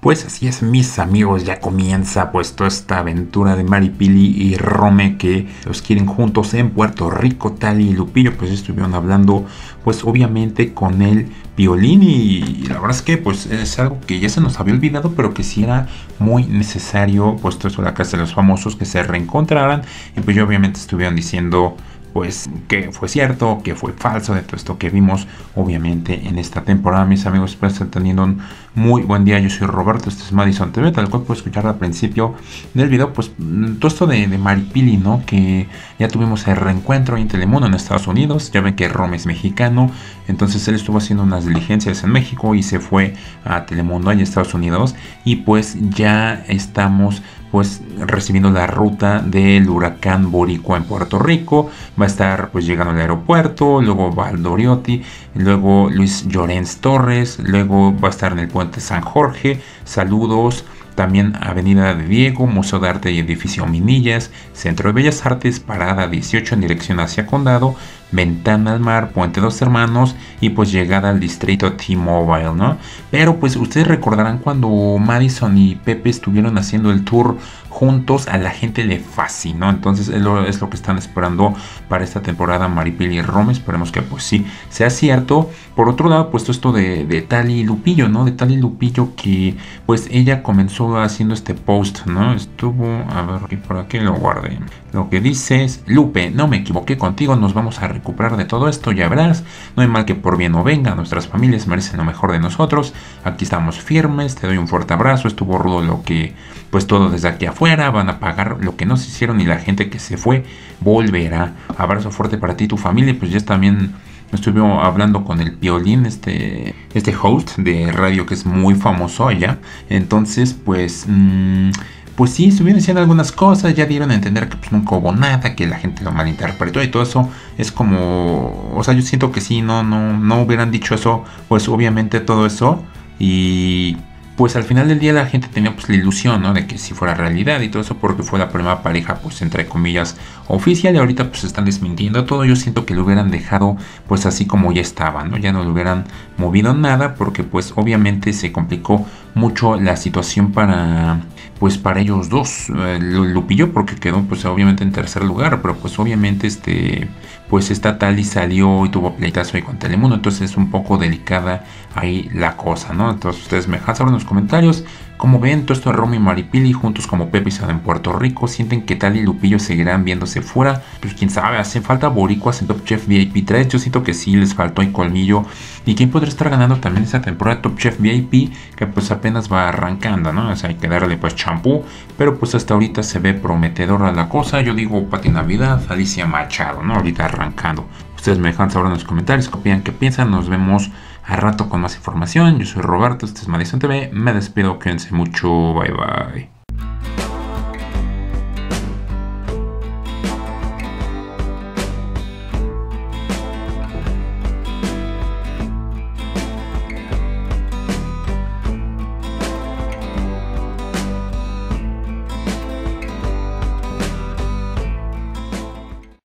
Pues así es, mis amigos, ya comienza pues toda esta aventura de Maripili y Rome que los quieren juntos en Puerto Rico, Tali y Lupillo, pues estuvieron hablando pues obviamente con el violín y, la verdad es que pues es algo que ya se nos había olvidado, pero que sí era muy necesario, pues todo eso la casa de los famosos que se reencontraran y pues yo obviamente estuvieron diciendo pues que fue cierto, que fue falso de todo esto que vimos obviamente en esta temporada. Mis amigos, espero estén teniendo un muy buen día. Yo soy Roberto, este es Madison TV, tal cual puedo escuchar al principio del video, pues todo esto de, de Maripili, ¿no? Que ya tuvimos el reencuentro en Telemundo en Estados Unidos. Ya ven que Rome es mexicano, entonces él estuvo haciendo unas diligencias en México y se fue a Telemundo en Estados Unidos. Y pues ya estamos pues recibiendo la ruta del huracán Boricua en Puerto Rico. Va a estar pues llegando al aeropuerto, luego Valdoriotti, luego Luis Llorens Torres, luego va a estar en el puente San Jorge. Saludos. También Avenida de Diego, Museo de Arte y Edificio Minillas, Centro de Bellas Artes, Parada 18 en dirección hacia Condado, Ventana al Mar, Puente Dos Hermanos y pues llegada al distrito T-Mobile, ¿no? Pero pues ustedes recordarán cuando Madison y Pepe estuvieron haciendo el tour juntos, a la gente le fascinó, entonces es lo, que están esperando para esta temporada Maripili y Rome, esperemos que pues sí sea cierto. Por otro lado, pues esto de, de Tali Lupillo, ¿no? De Tali Lupillo que pues ella comenzó haciendo este post, ¿no? Estuvo, a ver, aquí por aquí lo guardé. Lo que dice es, Lupe, no me equivoqué contigo, nos vamos a recuperar de todo esto, ya verás, no hay mal que por bien no venga, nuestras familias merecen lo mejor de nosotros, aquí estamos firmes, te doy un fuerte abrazo, estuvo rudo lo que, pues todo desde aquí afuera, van a pagar lo que no se hicieron y la gente que se fue volverá. Abrazo fuerte para ti y tu familia, pues ya también estuvimos hablando con el violín, este, este host de radio que es muy famoso allá, entonces pues... Mmm, pues sí, estuvieron diciendo algunas cosas, ya dieron a entender que pues nunca hubo nada, que la gente lo malinterpretó y todo eso. Es como, o sea, yo siento que sí, no, no, no hubieran dicho eso, pues obviamente todo eso y pues al final del día la gente tenía pues la ilusión, ¿no? De que si fuera realidad y todo eso porque fue la primera pareja pues entre comillas oficial y ahorita pues están desmintiendo todo. Yo siento que lo hubieran dejado pues así como ya estaba, ¿no? Ya no lo hubieran movido nada porque pues obviamente se complicó mucho la situación para pues para ellos dos. Eh, Lupillo porque quedó pues obviamente en tercer lugar pero pues obviamente este pues esta Tali salió y tuvo pleitazo ahí con Telemundo. Entonces es un poco delicada ahí la cosa no entonces ustedes me dejan saber en los comentarios como ven todo esto de Romy y Maripili juntos como Pepe y en Puerto Rico sienten que Tali y Lupillo seguirán viéndose fuera pues quién sabe hacen falta boricuas en Top Chef VIP 3 yo siento que sí les faltó el colmillo y quién podría estar ganando también esta temporada Top Chef VIP que pues apenas va arrancando no o sea hay que darle pues pero pues hasta ahorita se ve prometedora la cosa. Yo digo Pati Navidad, Alicia Machado, ¿no? Ahorita arrancando. Ustedes me dejan saber en los comentarios, copian qué piensan. Nos vemos a rato con más información. Yo soy Roberto, este es Madison TV. Me despido, quédense mucho. Bye bye.